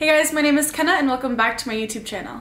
Hey guys, my name is Kenna and welcome back to my YouTube channel.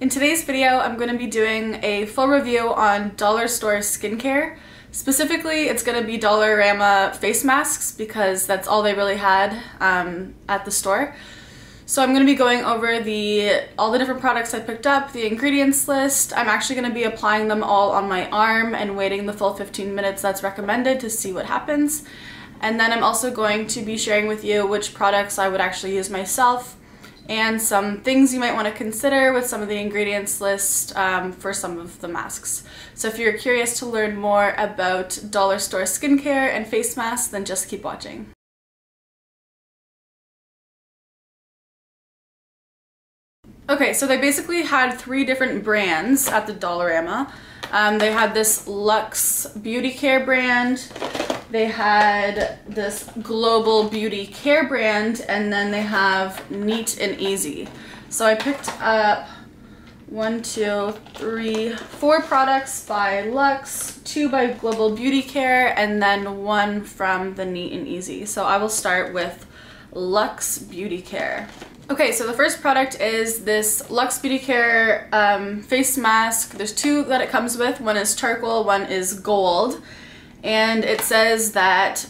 In today's video, I'm going to be doing a full review on dollar store skincare. Specifically, it's going to be Dollarama face masks because that's all they really had um, at the store. So I'm going to be going over the all the different products I picked up, the ingredients list. I'm actually going to be applying them all on my arm and waiting the full 15 minutes that's recommended to see what happens. And then I'm also going to be sharing with you which products I would actually use myself and some things you might want to consider with some of the ingredients list um, for some of the masks. So if you're curious to learn more about dollar store skincare and face masks, then just keep watching. Okay, so they basically had three different brands at the Dollarama. Um, they had this Luxe Beauty Care brand, they had this Global Beauty Care brand, and then they have Neat and Easy. So I picked up one, two, three, four products by lux two by Global Beauty Care, and then one from the Neat and Easy. So I will start with lux Beauty Care. Okay, so the first product is this Lux Beauty Care um, face mask. There's two that it comes with. One is charcoal, one is gold. And it says that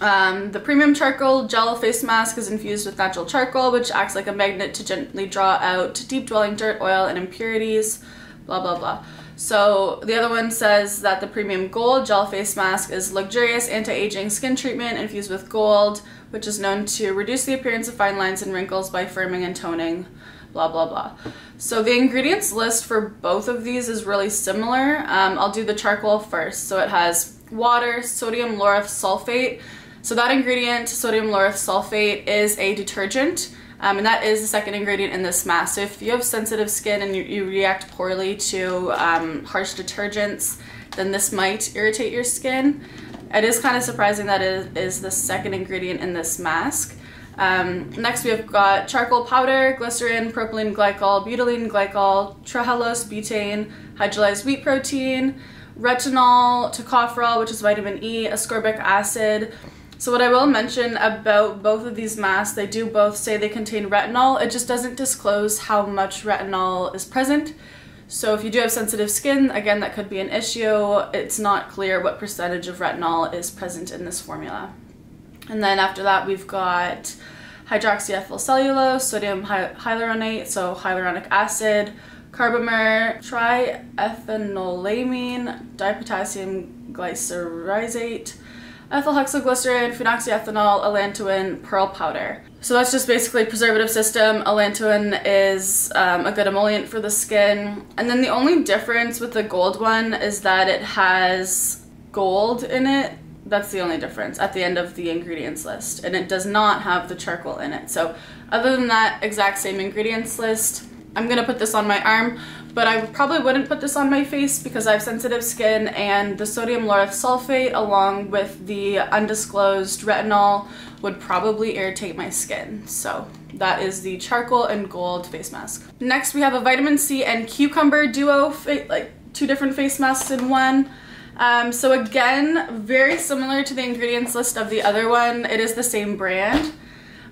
um, the premium charcoal gel face mask is infused with natural charcoal, which acts like a magnet to gently draw out deep dwelling dirt, oil, and impurities, blah, blah, blah. So the other one says that the premium gold gel face mask is luxurious anti-aging skin treatment infused with gold, which is known to reduce the appearance of fine lines and wrinkles by firming and toning, blah, blah, blah. So the ingredients list for both of these is really similar. Um, I'll do the charcoal first. So it has water, sodium lauryl sulfate. So that ingredient, sodium lauryl sulfate, is a detergent. Um, and that is the second ingredient in this mask. So if you have sensitive skin and you, you react poorly to um, harsh detergents, then this might irritate your skin. It is kind of surprising that it is the second ingredient in this mask. Um, next we have got charcoal powder, glycerin, propylene glycol, butylene glycol, trehalose butane, hydrolyzed wheat protein, retinol, tocopherol, which is vitamin E, ascorbic acid, so what I will mention about both of these masks, they do both say they contain retinol. It just doesn't disclose how much retinol is present. So if you do have sensitive skin, again, that could be an issue. It's not clear what percentage of retinol is present in this formula. And then after that, we've got hydroxyethyl cellulose, sodium hyaluronate, so hyaluronic acid, carbomer, triethanolamine, dipotassium glycyrrhizate, ethylhexylglycerin, phenoxyethanol, allantoin, pearl powder. So that's just basically preservative system. Allantoin is um, a good emollient for the skin. And then the only difference with the gold one is that it has gold in it. That's the only difference at the end of the ingredients list. And it does not have the charcoal in it. So other than that exact same ingredients list, I'm gonna put this on my arm, but I probably wouldn't put this on my face because I have sensitive skin and the sodium lauryl sulfate along with the undisclosed retinol would probably irritate my skin. So that is the charcoal and gold face mask. Next we have a vitamin C and cucumber duo, like two different face masks in one. Um, so again, very similar to the ingredients list of the other one. It is the same brand,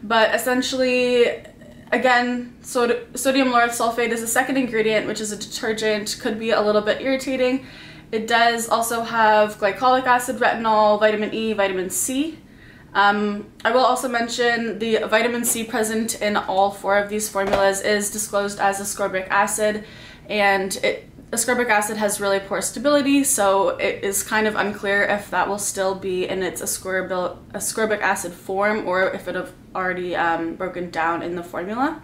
but essentially Again, sod sodium lauryl sulfate is the second ingredient, which is a detergent, could be a little bit irritating. It does also have glycolic acid, retinol, vitamin E, vitamin C. Um, I will also mention the vitamin C present in all four of these formulas is disclosed as ascorbic acid and it, ascorbic acid has really poor stability so it is kind of unclear if that will still be in its ascorbic acid form or if it have already um, broken down in the formula.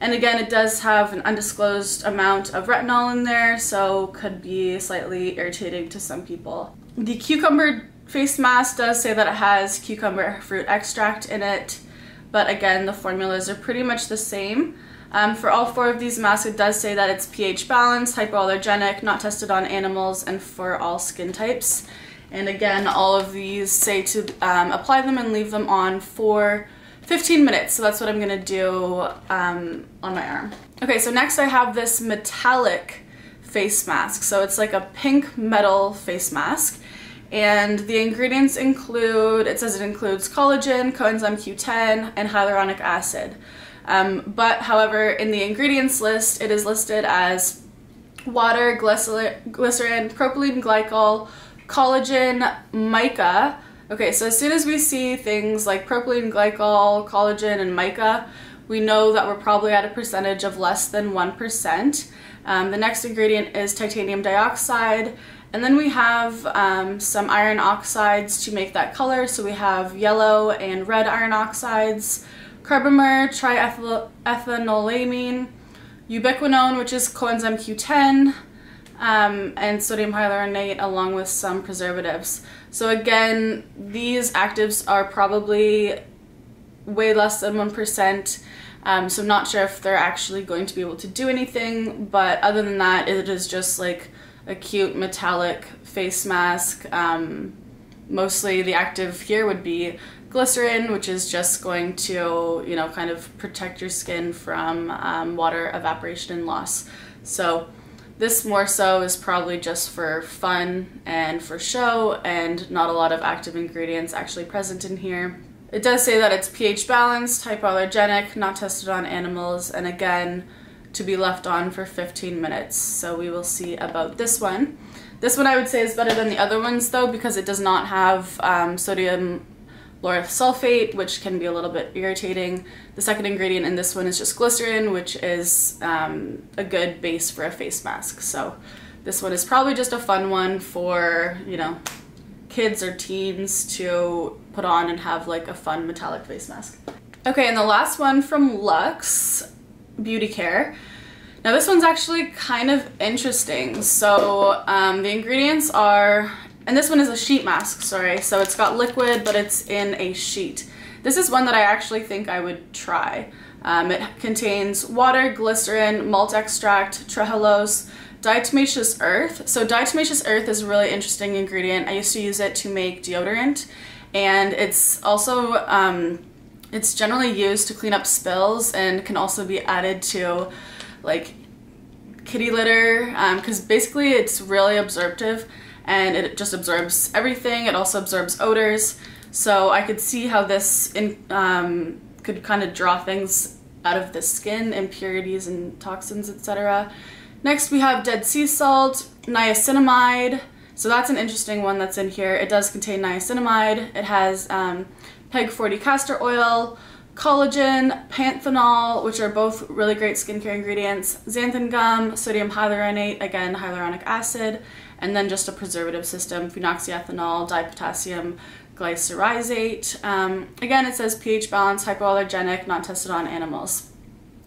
And again, it does have an undisclosed amount of retinol in there, so could be slightly irritating to some people. The cucumber face mask does say that it has cucumber fruit extract in it, but again, the formulas are pretty much the same. Um, for all four of these masks, it does say that it's pH balanced, hypoallergenic, not tested on animals, and for all skin types. And again, all of these say to um, apply them and leave them on for 15 minutes. So that's what I'm gonna do um, on my arm. Okay, so next I have this metallic face mask. So it's like a pink metal face mask. And the ingredients include, it says it includes collagen, coenzyme Q10, and hyaluronic acid. Um, but however, in the ingredients list, it is listed as water, glycerin, propylene glycol, collagen, mica. Okay, so as soon as we see things like propylene glycol, collagen, and mica, we know that we're probably at a percentage of less than 1%. Um, the next ingredient is titanium dioxide, and then we have um, some iron oxides to make that color. So we have yellow and red iron oxides, carbomer, triethanolamine, ubiquinone, which is coenzyme Q10, um, and sodium hyaluronate along with some preservatives. So again, these actives are probably way less than 1%. Um, so I'm not sure if they're actually going to be able to do anything, but other than that, it is just like a cute metallic face mask. Um, mostly the active here would be glycerin, which is just going to, you know, kind of protect your skin from um, water evaporation and loss. So this more so is probably just for fun and for show and not a lot of active ingredients actually present in here. It does say that it's pH balanced, hypoallergenic, not tested on animals, and again, to be left on for 15 minutes. So we will see about this one. This one I would say is better than the other ones though because it does not have um, sodium lauryl sulfate, which can be a little bit irritating. The second ingredient in this one is just glycerin, which is um, a good base for a face mask. So this one is probably just a fun one for, you know, kids or teens to put on and have like a fun metallic face mask. Okay, and the last one from Lux Beauty Care. Now this one's actually kind of interesting. So um, the ingredients are, and this one is a sheet mask, sorry. So it's got liquid, but it's in a sheet. This is one that I actually think I would try. Um, it contains water, glycerin, malt extract, trehalose, diatomaceous earth. So diatomaceous earth is a really interesting ingredient. I used to use it to make deodorant and it's also, um, it's generally used to clean up spills and can also be added to like kitty litter because um, basically it's really absorptive and it just absorbs everything. It also absorbs odors. So I could see how this in, um, could kind of draw things out of the skin, impurities and toxins, etc. Next we have Dead Sea Salt, niacinamide. So that's an interesting one that's in here. It does contain niacinamide. It has um, PEG 40 castor oil, collagen, panthenol, which are both really great skincare ingredients, xanthan gum, sodium hyaluronate, again hyaluronic acid, and then just a preservative system, phenoxyethanol, dipotassium glycyrrhizate. Um, again, it says pH balance, hypoallergenic, not tested on animals.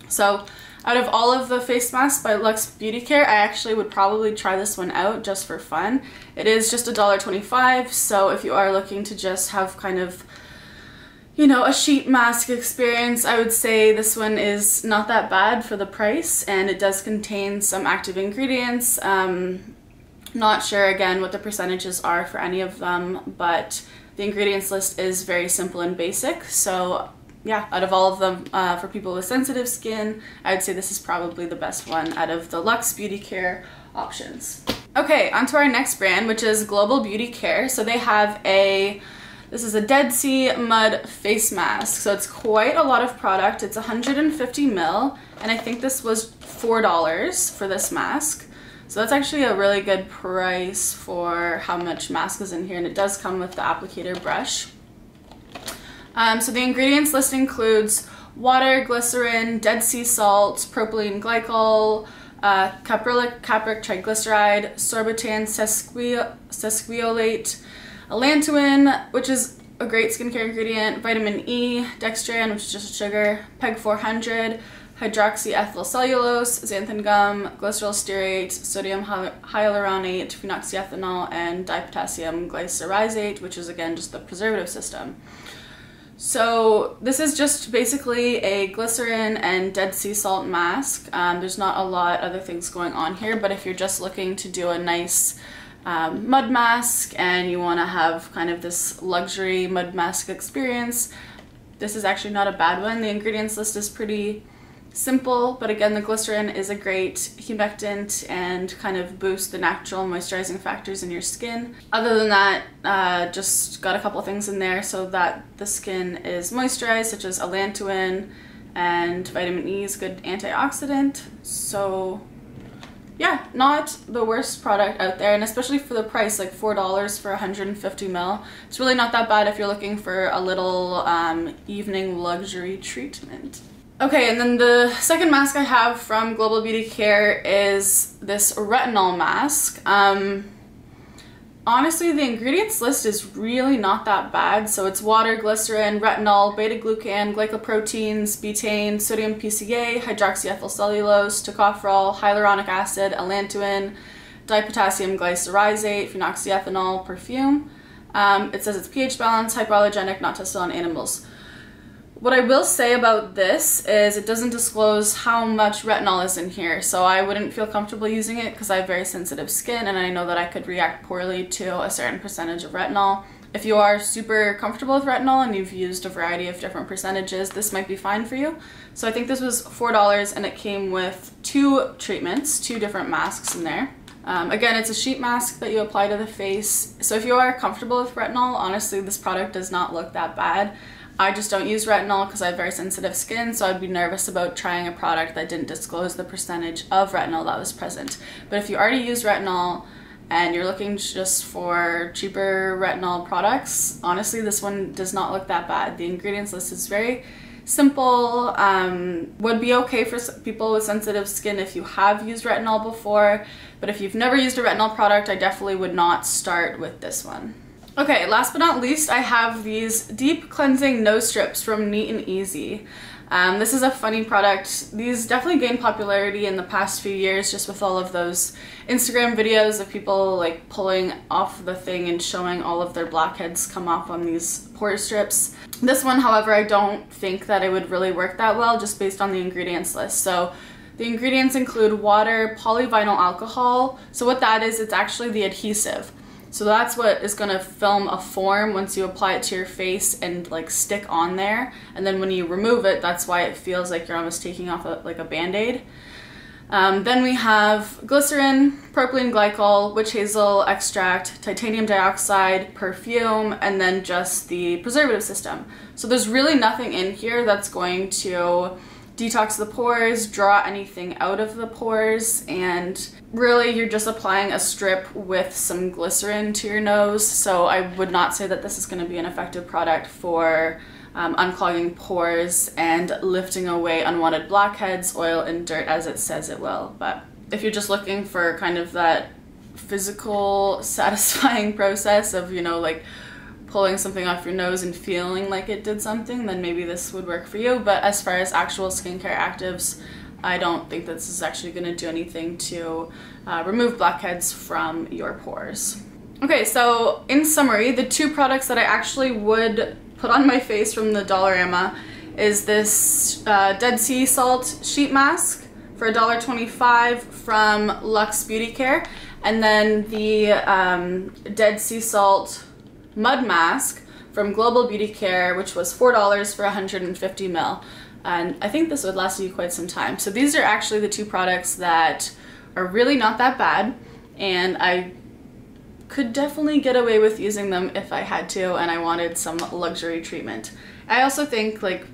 So out of all of the face masks by Lux Beauty Care, I actually would probably try this one out just for fun. It is just $1.25, so if you are looking to just have kind of, you know, a sheet mask experience, I would say this one is not that bad for the price, and it does contain some active ingredients. Um, not sure, again, what the percentages are for any of them, but the ingredients list is very simple and basic, so yeah, out of all of them, uh, for people with sensitive skin, I would say this is probably the best one out of the Lux Beauty Care options. Okay, on to our next brand, which is Global Beauty Care. So they have a, this is a Dead Sea Mud Face Mask. So it's quite a lot of product. It's 150 mil, and I think this was $4 for this mask. So that's actually a really good price for how much mask is in here, and it does come with the applicator brush. Um, so the ingredients list includes water, glycerin, dead sea salt, propylene glycol, uh, caprylic capric triglyceride, sorbitan sesquioleate, allantoin, which is a great skincare ingredient, vitamin E, dextran, which is just sugar, PEG 400, hydroxyethyl cellulose, xanthan gum, glycerol stearate, sodium hyaluronate, phenoxyethanol, and dipotassium glycyrrhizate, which is again just the preservative system. So this is just basically a glycerin and dead sea salt mask. Um, there's not a lot other things going on here, but if you're just looking to do a nice um, mud mask and you want to have kind of this luxury mud mask experience, this is actually not a bad one. The ingredients list is pretty simple, but again, the glycerin is a great humectant and kind of boost the natural moisturizing factors in your skin. Other than that, uh, just got a couple things in there so that the skin is moisturized, such as allantoin and vitamin E is good antioxidant. So yeah, not the worst product out there, and especially for the price, like $4 for 150 ml. It's really not that bad if you're looking for a little um, evening luxury treatment. Okay, and then the second mask I have from Global Beauty Care is this retinol mask. Um, honestly, the ingredients list is really not that bad. So it's water, glycerin, retinol, beta-glucan, glycoproteins, betaine, sodium PCA, hydroxyethylcellulose, tocopherol, hyaluronic acid, allantoin, dipotassium glycyrrhizate, phenoxyethanol, perfume. Um, it says it's pH balanced, hypoallergenic, not tested on animals. What I will say about this is it doesn't disclose how much retinol is in here, so I wouldn't feel comfortable using it because I have very sensitive skin and I know that I could react poorly to a certain percentage of retinol. If you are super comfortable with retinol and you've used a variety of different percentages, this might be fine for you. So I think this was $4 and it came with two treatments, two different masks in there. Um, again, it's a sheet mask that you apply to the face. So if you are comfortable with retinol, honestly, this product does not look that bad. I just don't use retinol because I have very sensitive skin, so I'd be nervous about trying a product that didn't disclose the percentage of retinol that was present. But if you already use retinol and you're looking just for cheaper retinol products, honestly, this one does not look that bad. The ingredients list is very simple, um, would be okay for people with sensitive skin if you have used retinol before, but if you've never used a retinol product, I definitely would not start with this one. Okay, last but not least, I have these deep cleansing nose strips from Neat and Easy. Um, this is a funny product. These definitely gained popularity in the past few years just with all of those Instagram videos of people like pulling off the thing and showing all of their blackheads come off on these pore strips. This one, however, I don't think that it would really work that well just based on the ingredients list. So the ingredients include water, polyvinyl alcohol. So what that is, it's actually the adhesive. So that's what is gonna film a form once you apply it to your face and like stick on there. And then when you remove it, that's why it feels like you're almost taking off a, like a band-aid. Um, then we have glycerin, propylene glycol, witch hazel extract, titanium dioxide, perfume, and then just the preservative system. So there's really nothing in here that's going to detox the pores, draw anything out of the pores, and really you're just applying a strip with some glycerin to your nose. So I would not say that this is going to be an effective product for um, unclogging pores and lifting away unwanted blackheads, oil, and dirt as it says it will. But if you're just looking for kind of that physical satisfying process of, you know, like pulling something off your nose and feeling like it did something, then maybe this would work for you. But as far as actual skincare actives, I don't think this is actually going to do anything to uh, remove blackheads from your pores. Okay, so in summary, the two products that I actually would put on my face from the Dollarama is this uh, Dead Sea Salt Sheet Mask for $1.25 from Luxe Beauty Care, and then the um, Dead Sea Salt mud mask from Global Beauty Care, which was $4 for 150 ml. And I think this would last you quite some time. So these are actually the two products that are really not that bad. And I could definitely get away with using them if I had to and I wanted some luxury treatment. I also think like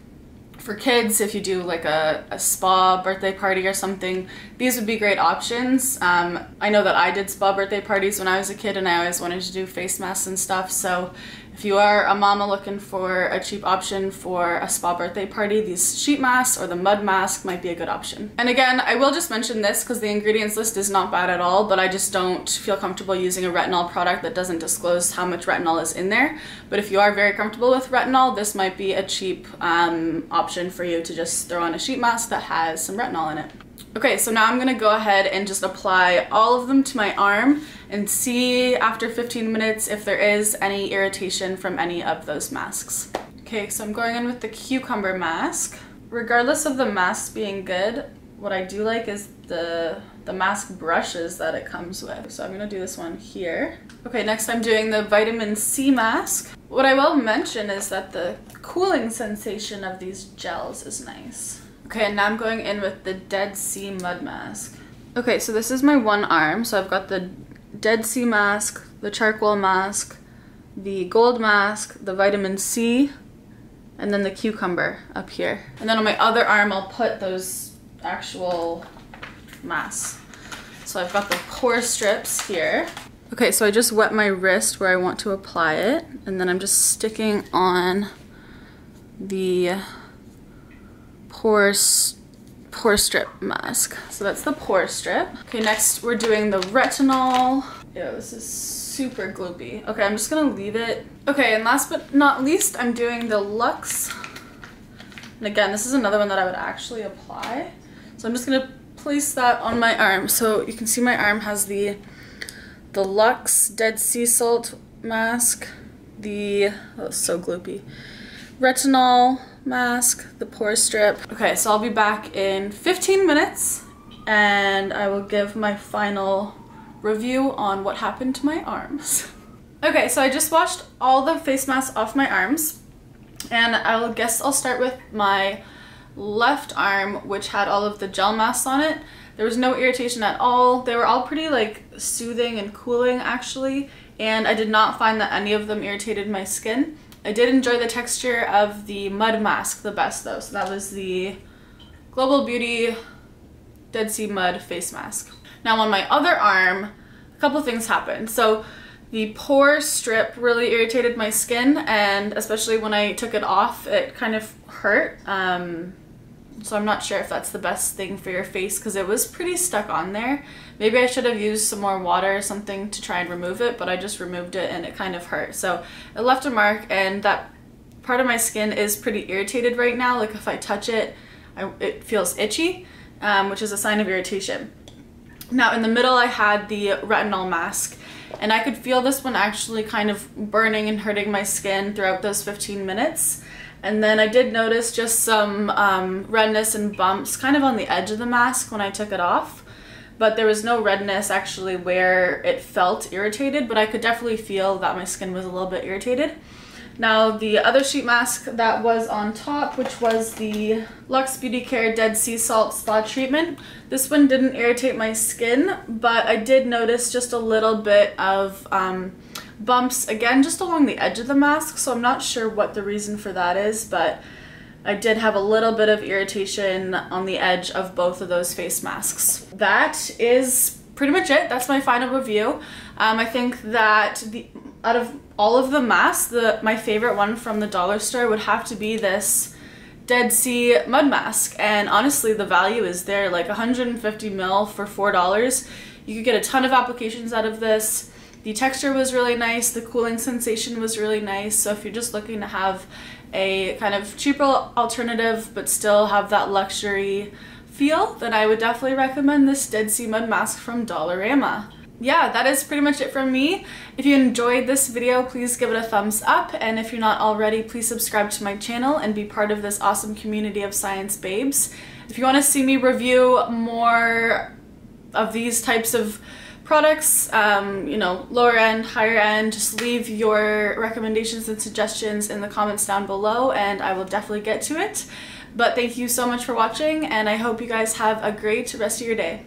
for kids, if you do like a, a spa birthday party or something, these would be great options. Um, I know that I did spa birthday parties when I was a kid and I always wanted to do face masks and stuff. So if you are a mama looking for a cheap option for a spa birthday party, these sheet masks or the mud mask might be a good option. And again, I will just mention this because the ingredients list is not bad at all, but I just don't feel comfortable using a retinol product that doesn't disclose how much retinol is in there. But if you are very comfortable with retinol, this might be a cheap um, option for you to just throw on a sheet mask that has some retinol in it. Okay, so now I'm gonna go ahead and just apply all of them to my arm and see after 15 minutes if there is any irritation from any of those masks. Okay, so I'm going in with the cucumber mask. Regardless of the mask being good, what I do like is the the mask brushes that it comes with. So I'm gonna do this one here. Okay, next I'm doing the vitamin C mask. What I will mention is that the cooling sensation of these gels is nice. Okay, and now I'm going in with the Dead Sea Mud Mask. Okay, so this is my one arm. So I've got the Dead Sea mask, the charcoal mask, the gold mask, the vitamin C, and then the cucumber up here. And then on my other arm, I'll put those actual masks. So I've got the pore strips here. Okay, so I just wet my wrist where I want to apply it, and then I'm just sticking on the pore, pore strip mask. So that's the pore strip. Okay, next we're doing the retinol. Yeah, this is super gloopy. Okay, I'm just gonna leave it. Okay, and last but not least, I'm doing the Lux. And again, this is another one that I would actually apply. So I'm just gonna place that on my arm. So you can see my arm has the the Lux Dead Sea Salt mask, the, oh, so gloopy, retinol mask, the pore strip. Okay, so I'll be back in 15 minutes and I will give my final review on what happened to my arms. Okay, so I just washed all the face masks off my arms and I'll guess I'll start with my left arm which had all of the gel masks on it. There was no irritation at all. They were all pretty like soothing and cooling actually and I did not find that any of them irritated my skin. I did enjoy the texture of the mud mask the best though. So that was the Global Beauty Dead Sea Mud face mask. Now on my other arm, a couple things happened. So the pore strip really irritated my skin and especially when I took it off, it kind of hurt. Um, so I'm not sure if that's the best thing for your face because it was pretty stuck on there. Maybe I should have used some more water or something to try and remove it, but I just removed it and it kind of hurt. So it left a mark and that part of my skin is pretty irritated right now. Like if I touch it, I, it feels itchy, um, which is a sign of irritation. Now in the middle I had the retinol mask and I could feel this one actually kind of burning and hurting my skin throughout those 15 minutes. And then I did notice just some um, redness and bumps kind of on the edge of the mask when I took it off. But there was no redness actually where it felt irritated, but I could definitely feel that my skin was a little bit irritated. Now the other sheet mask that was on top, which was the Lux Beauty Care Dead Sea Salt Spa Treatment. This one didn't irritate my skin, but I did notice just a little bit of um, bumps, again, just along the edge of the mask, so I'm not sure what the reason for that is, but I did have a little bit of irritation on the edge of both of those face masks. That is pretty much it. That's my final review. Um, I think that the out of all of the masks, the my favorite one from the dollar store would have to be this Dead Sea mud mask. And honestly, the value is there, like 150 mil for $4. You could get a ton of applications out of this. The texture was really nice, the cooling sensation was really nice. So if you're just looking to have a kind of cheaper alternative but still have that luxury feel, then I would definitely recommend this Dead Sea Mud Mask from Dollarama. Yeah, that is pretty much it from me. If you enjoyed this video, please give it a thumbs up, and if you're not already, please subscribe to my channel and be part of this awesome community of science babes. If you want to see me review more of these types of products, um, you know, lower end, higher end, just leave your recommendations and suggestions in the comments down below and I will definitely get to it. But thank you so much for watching and I hope you guys have a great rest of your day.